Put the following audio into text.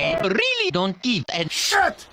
really don't eat and Shit!